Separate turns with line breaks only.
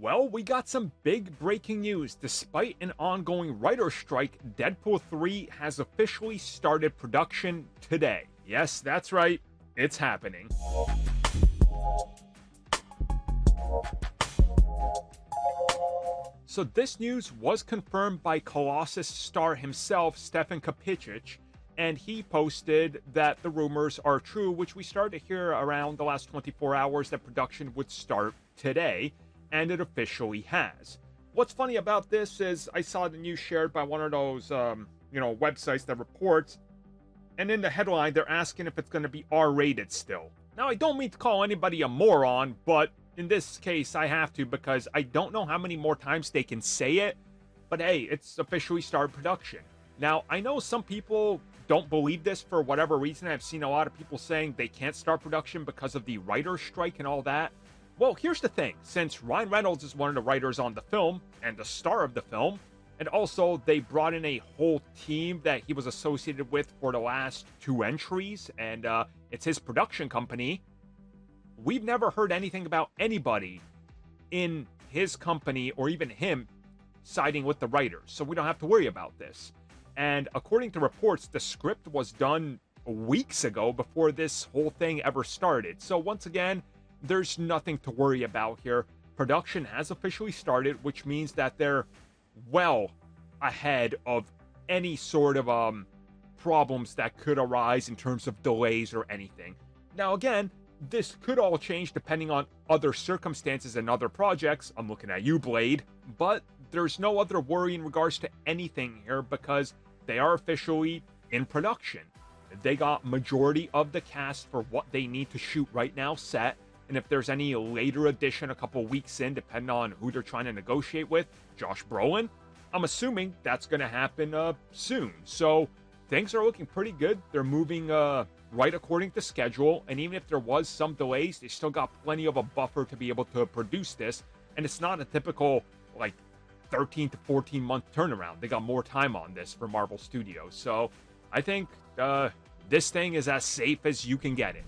Well, we got some big breaking news. Despite an ongoing writer strike, Deadpool 3 has officially started production today. Yes, that's right, it's happening. So, this news was confirmed by Colossus star himself, Stefan Kapicic, and he posted that the rumors are true, which we started to hear around the last 24 hours that production would start today, and it officially has. What's funny about this is I saw the news shared by one of those, um, you know, websites that reports, and in the headline, they're asking if it's going to be R rated still. Now, I don't mean to call anybody a moron, but in this case, I have to because I don't know how many more times they can say it, but hey, it's officially started production. Now, I know some people don't believe this for whatever reason. I've seen a lot of people saying they can't start production because of the writer's strike and all that. Well, here's the thing since Ryan Reynolds is one of the writers on the film and the star of the film, and also they brought in a whole team that he was associated with for the last two entries, and uh, it's his production company we've never heard anything about anybody in his company or even him siding with the writers, so we don't have to worry about this. And according to reports, the script was done weeks ago before this whole thing ever started. So once again, there's nothing to worry about here. Production has officially started, which means that they're well ahead of any sort of um problems that could arise in terms of delays or anything. Now again, this could all change depending on other circumstances and other projects. I'm looking at you, Blade. But there's no other worry in regards to anything here because they are officially in production. They got majority of the cast for what they need to shoot right now set. And if there's any later addition a couple weeks in, depending on who they're trying to negotiate with, Josh Brolin, I'm assuming that's going to happen uh, soon. So things are looking pretty good. They're moving uh, right according to schedule. And even if there was some delays, they still got plenty of a buffer to be able to produce this. And it's not a typical like 13 to 14 month turnaround. They got more time on this for Marvel Studios. So I think uh, this thing is as safe as you can get it.